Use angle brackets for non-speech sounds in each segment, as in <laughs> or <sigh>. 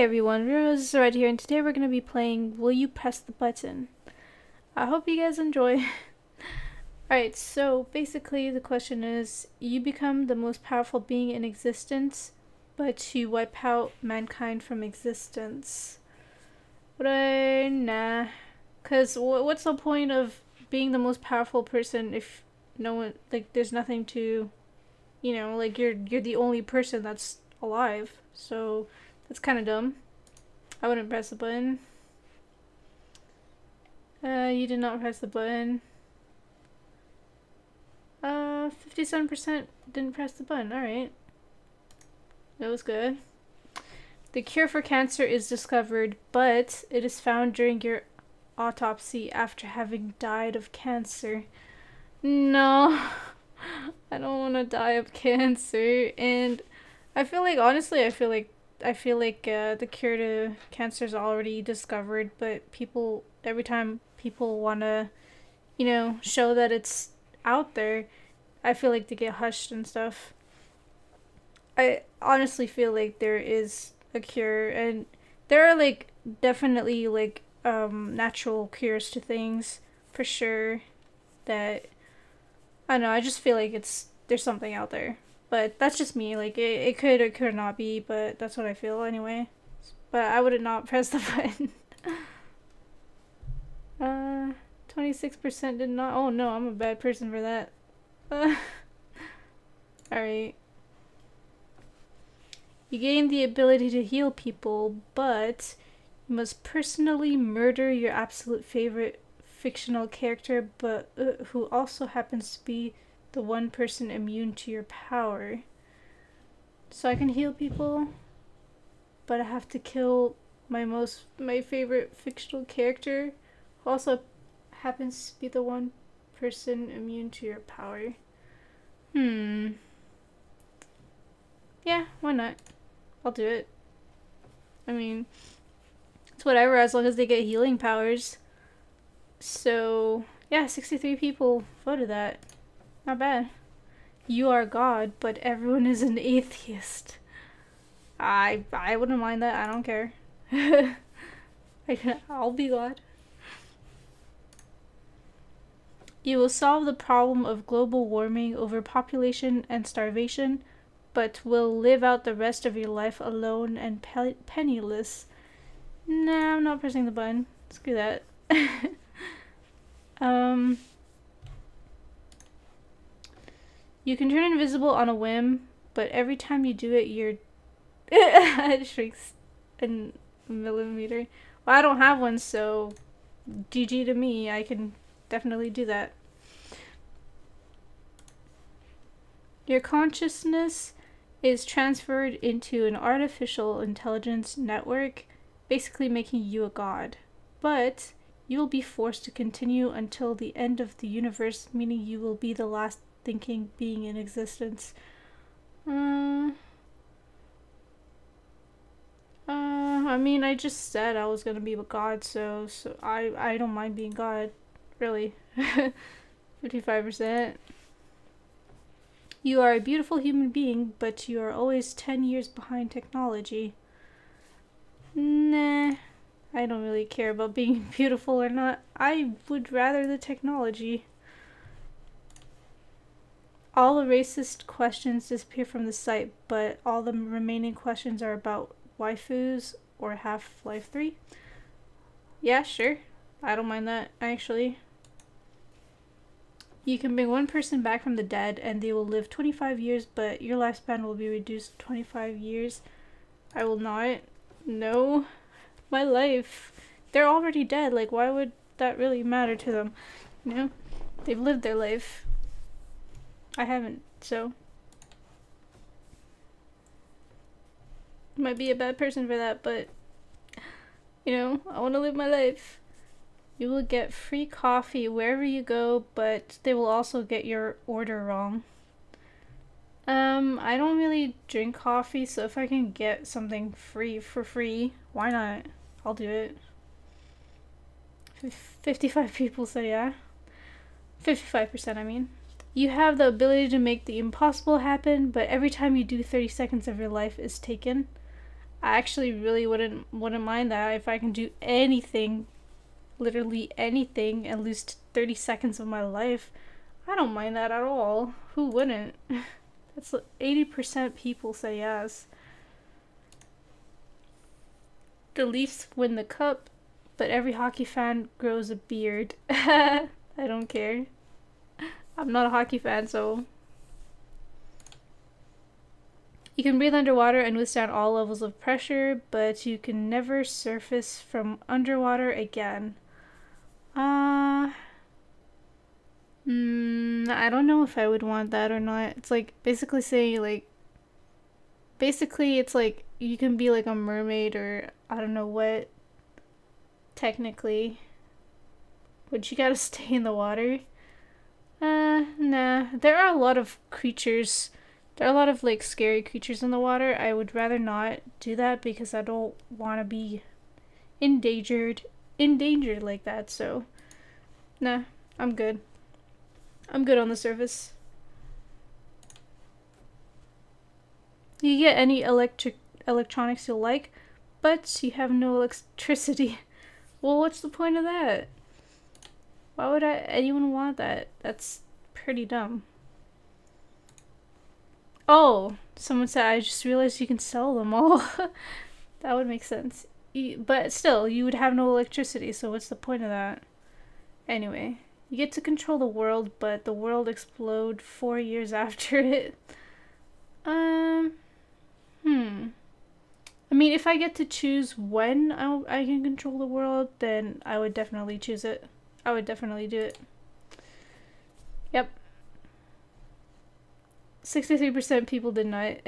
Everyone, Rose is right here, and today we're going to be playing Will You Press the Button? I hope you guys enjoy. <laughs> Alright, so basically the question is, you become the most powerful being in existence, but you wipe out mankind from existence. Would I? Nah. Because what's the point of being the most powerful person if no one, like, there's nothing to, you know, like, you're, you're the only person that's alive, so... That's kind of dumb. I wouldn't press the button. Uh, you did not press the button. Uh, 57% didn't press the button. Alright. That was good. The cure for cancer is discovered, but it is found during your autopsy after having died of cancer. No. <laughs> I don't want to die of cancer. And I feel like, honestly, I feel like I feel like uh, the cure to cancer is already discovered, but people every time people want to, you know, show that it's out there, I feel like they get hushed and stuff. I honestly feel like there is a cure, and there are like definitely like um natural cures to things for sure. That I don't know. I just feel like it's there's something out there. But that's just me. Like, it, it could or could not be, but that's what I feel anyway. But I would not <laughs> press the button. <laughs> uh, 26% did not. Oh no, I'm a bad person for that. Uh, <laughs> Alright. You gain the ability to heal people, but you must personally murder your absolute favorite fictional character, but uh, who also happens to be the one person immune to your power. So I can heal people, but I have to kill my most my favorite fictional character who also happens to be the one person immune to your power. Hmm. Yeah, why not? I'll do it. I mean, it's whatever as long as they get healing powers. So, yeah, 63 people voted that. Not bad. You are God, but everyone is an atheist. I I wouldn't mind that. I don't care. <laughs> I can, I'll be God. You will solve the problem of global warming, overpopulation, and starvation, but will live out the rest of your life alone and pe penniless. Nah, I'm not pressing the button. Screw that. <laughs> um. You can turn invisible on a whim, but every time you do it, your <laughs> it shrinks a millimeter. Well, I don't have one, so GG to me. I can definitely do that. Your consciousness is transferred into an artificial intelligence network, basically making you a god. But you will be forced to continue until the end of the universe, meaning you will be the last thinking being in existence. Uh, uh, I mean, I just said I was gonna be a god, so so I I don't mind being god, really. <laughs> Fifty five percent. You are a beautiful human being, but you are always ten years behind technology. Nah, I don't really care about being <laughs> beautiful or not. I would rather the technology. All the racist questions disappear from the site, but all the remaining questions are about waifus or Half-Life 3. Yeah, sure. I don't mind that, actually. You can bring one person back from the dead and they will live 25 years, but your lifespan will be reduced to 25 years. I will not. No. My life. They're already dead. Like, why would that really matter to them? You know? They've lived their life. I haven't, so. Might be a bad person for that, but you know, I want to live my life. You will get free coffee wherever you go, but they will also get your order wrong. Um, I don't really drink coffee, so if I can get something free for free, why not? I'll do it. 55 people say yeah. 55%, I mean. You have the ability to make the impossible happen, but every time you do, 30 seconds of your life is taken. I actually really wouldn't wouldn't mind that if I can do anything, literally anything, and lose 30 seconds of my life. I don't mind that at all. Who wouldn't? <laughs> That's 80% people say yes. The Leafs win the cup, but every hockey fan grows a beard. <laughs> I don't care. I'm not a hockey fan, so you can breathe underwater and withstand all levels of pressure, but you can never surface from underwater again. Uh, mm, I don't know if I would want that or not. It's like basically saying, like, basically, it's like you can be like a mermaid or I don't know what, technically. But you gotta <laughs> stay in the water. Uh, nah. There are a lot of creatures there are a lot of like scary creatures in the water. I would rather not do that because I don't want to be endangered endangered like that. So, nah, I'm good. I'm good on the surface. You get any electric electronics you like, but you have no electricity. <laughs> well, what's the point of that? Why would I anyone want that? That's pretty dumb. Oh, someone said, I just realized you can sell them all. <laughs> that would make sense. But still, you would have no electricity, so what's the point of that? Anyway, you get to control the world, but the world explode four years <laughs> after it. Um, hmm. I mean, if I get to choose when I, I can control the world, then I would definitely choose it. I would definitely do it. Yep. 63% people did not. <laughs>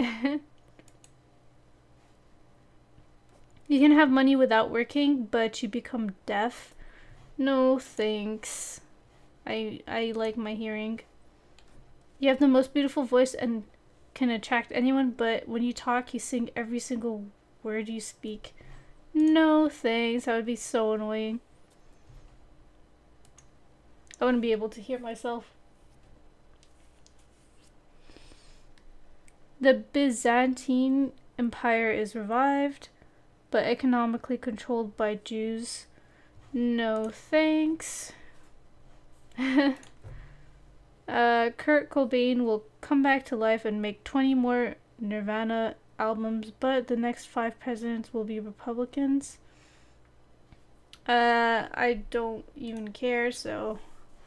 you can have money without working, but you become deaf. No thanks. I I like my hearing. You have the most beautiful voice and can attract anyone, but when you talk, you sing every single word you speak. No thanks. That would be so annoying. I wouldn't be able to hear myself. The Byzantine Empire is revived, but economically controlled by Jews. No thanks. <laughs> uh, Kurt Cobain will come back to life and make 20 more Nirvana albums, but the next five presidents will be Republicans. Uh, I don't even care, so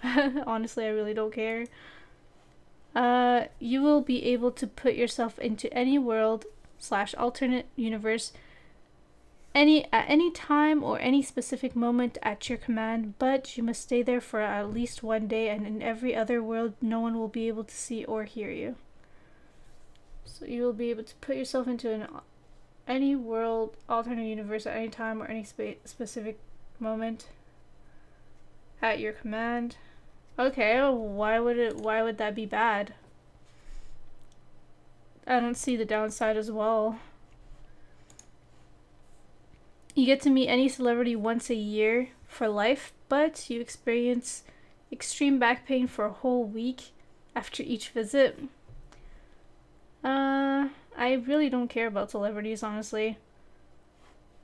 <laughs> honestly, I really don't care. Uh, you will be able to put yourself into any world slash alternate universe any at any time or any specific moment at your command, but you must stay there for at least one day, and in every other world, no one will be able to see or hear you. So you will be able to put yourself into an any world, alternate universe at any time or any spe- specific moment at your command. Okay, why would it why would that be bad? I don't see the downside as well. You get to meet any celebrity once a year for life, but you experience extreme back pain for a whole week after each visit. Uh, I really don't care about celebrities, honestly.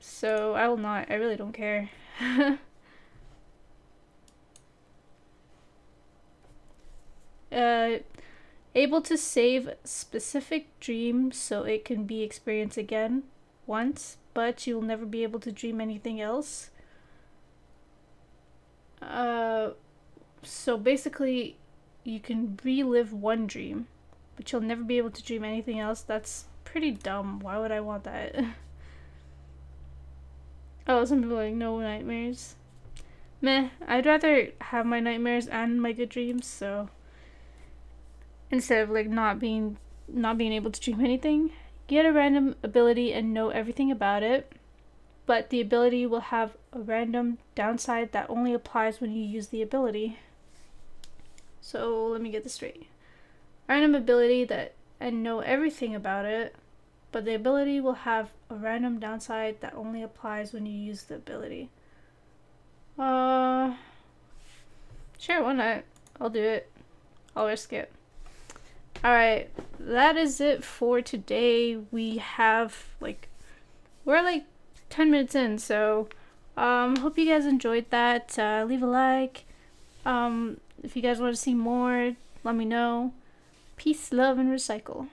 So I will not. I really don't care. <laughs> uh, able to save specific dreams so it can be experienced again once, but you'll never be able to dream anything else. Uh, so basically, you can relive one dream, but you'll never be able to dream anything else. That's pretty dumb. Why would I want that? <laughs> oh, some people like no nightmares. Meh, I'd rather have my nightmares and my good dreams, so instead of like not being not being able to dream anything. Get a random ability and know everything about it, but the ability will have a random downside that only applies when you use the ability. So let me get this straight. Random ability that and know everything about it, but the ability will have a random downside that only applies when you use the ability. Uh, sure, why not? I'll do it. I'll risk it. Alright, that is it for today. We have like we're like 10 minutes in, so um, hope you guys enjoyed that. Uh, leave a like. Um, if you guys want to see more, let me know. Peace, love, and recycle.